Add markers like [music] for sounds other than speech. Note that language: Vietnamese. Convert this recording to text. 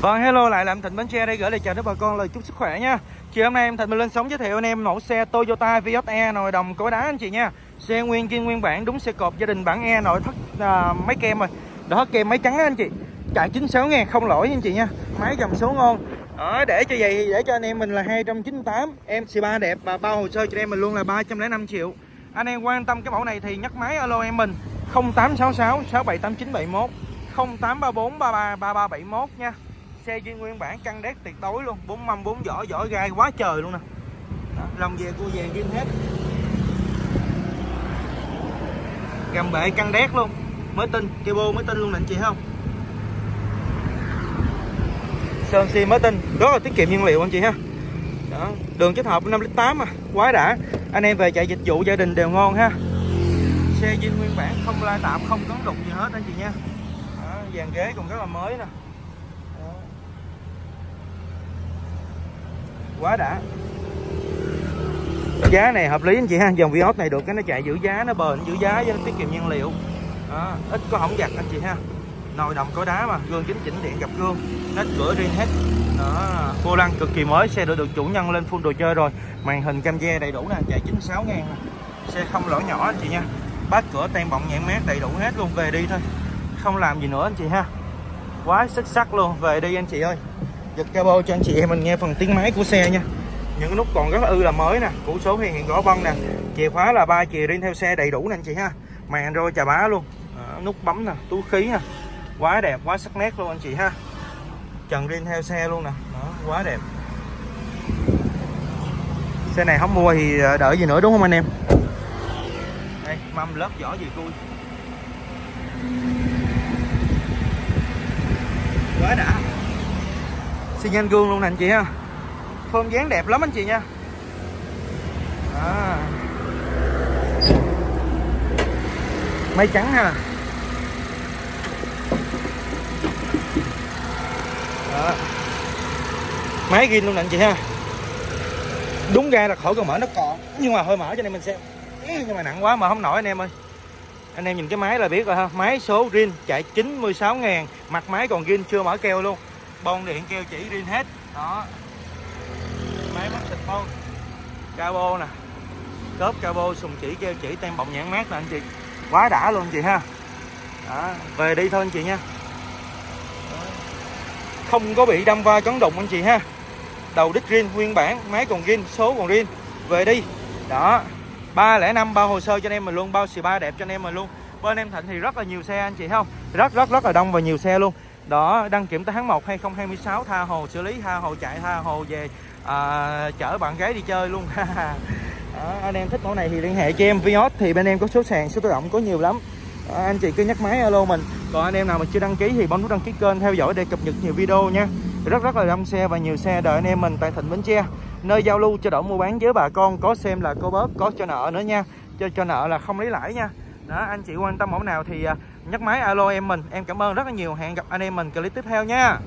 Vâng hello lại là em Thịnh Bến Tre đây gửi lời chào đến bà con lời chúc sức khỏe nha. Chiều hôm nay em Thịnh mình lên sóng giới thiệu anh em mẫu xe Toyota Vios E nồi đồng cối đá anh chị nha. Xe nguyên kim nguyên bản đúng xe cộp gia đình bản E nội thất à, máy kem rồi. Đó kem máy trắng anh chị. Chạy 96 ngàn không lỗi anh chị nha. Máy dòng số ngon. Đó, để cho vậy để cho anh em mình là 298 em C3 đẹp và bao hồ sơ cho em mình luôn là 305 triệu. Anh em quan tâm cái mẫu này thì nhắc máy alo em mình 0866 678971 0834 33 3371 nha xe duy nguyên bản căng đét tuyệt đối luôn. Bốn mâm bốn vỏ vỏ gai quá trời luôn nè. Lòng về cua vàng kim hết. Gầm bệ căng đét luôn. Mới tin cây bô mới tin luôn nè anh chị không? Sơn xi mới tin. Rất là tiết kiệm nhiên liệu anh chị ha. Đó đường kết hợp 5 lít 8 mà quá đã. Anh em về chạy dịch vụ gia đình đều ngon ha. Xe duyên nguyên bản không lai tạm không cấn đục gì hết anh chị nha. Đó, dàn ghế còn rất là mới nè đó quá đã. Giá này hợp lý anh chị ha dòng Vios này được cái nó chạy giữ giá nó bền giữ giá với nó tiết kiệm nhiên liệu. Đó, ít có hỏng giặt anh chị ha. Nồi đồng có đá mà gương chính chỉnh điện gặp gương nét cửa riêng hết. Đó vô lăng cực kỳ mới xe đã được chủ nhân lên full đồ chơi rồi. Màn hình cam ve đầy đủ nè chạy 96 ngàn xe không lỗ nhỏ anh chị nha. Bát cửa tem bọng nhãn mát đầy đủ hết luôn về đi thôi. Không làm gì nữa anh chị ha. Quá xuất sắc luôn về đi anh chị ơi giật cabo cho anh chị em mình nghe phần tiếng máy của xe nha. Những nút còn rất là ư là mới nè củ số hiện hiện rõ băng nè. Chìa khóa là ba chìa riêng theo xe đầy đủ nè anh chị ha. Màn android chà bá luôn. À, nút bấm nè túi khí nè. Quá đẹp quá sắc nét luôn anh chị ha. Trần riêng theo xe luôn nè. Đó quá đẹp. Xe này không mua thì ờ, đợi gì nữa đúng không anh em? Đây mâm lớp vỏ gì vui quá đã xi nhan gương luôn nè anh chị ha. Phơm dáng đẹp lắm anh chị nha. À. máy trắng ha. À. máy ghi luôn nè anh chị ha. Đúng ra là khỏi cần mở nó còn, nhưng mà hơi mở cho nên mình xem. Nhưng mà nặng quá mà không nổi anh em ơi. Anh em nhìn cái máy là biết rồi ha. Máy số rin chạy 96 ngàn, mặt máy còn rin chưa mở keo luôn bông điện keo chỉ riêng hết. Đó. Máy mắt xịt bông. Cabo nè. Cốp cabo sùng chỉ keo chỉ tem bọng nhãn mát nè anh chị. Quá đã luôn anh chị ha. Đó, về đi thôi anh chị nha. Không có bị đâm va chấn đụng anh chị ha. Đầu đít riêng nguyên bản máy còn riêng số còn riêng. Về đi. Đó. 305 bao hồ sơ cho anh em mình luôn bao xì ba đẹp cho anh em mình luôn. Bên em Thịnh thì rất là nhiều xe anh chị không rất rất rất là đông và nhiều xe luôn đó đăng kiểm tới tháng 1 2026 tha hồ xử lý tha hồ chạy tha hồ về à, chở bạn gái đi chơi luôn. [laughs] Đó, anh em thích mẫu này thì liên hệ cho em. Vios thì bên em có số sàn số tự động có nhiều lắm. Đó, anh chị cứ nhắc máy alo mình. Còn anh em nào mà chưa đăng ký thì bấm nút đăng ký kênh theo dõi để cập nhật nhiều video nha. Rất rất là đông xe và nhiều xe đợi anh em mình tại Thịnh Bến Tre. Nơi giao lưu cho đổi mua bán với bà con có xem là cô bóp có cho nợ nữa nha. Cho cho nợ là không lấy lãi nha đó, anh chị quan tâm mẫu nào thì à, nhắc máy alo em mình. Em cảm ơn rất là nhiều. Hẹn gặp anh em mình clip tiếp theo nha.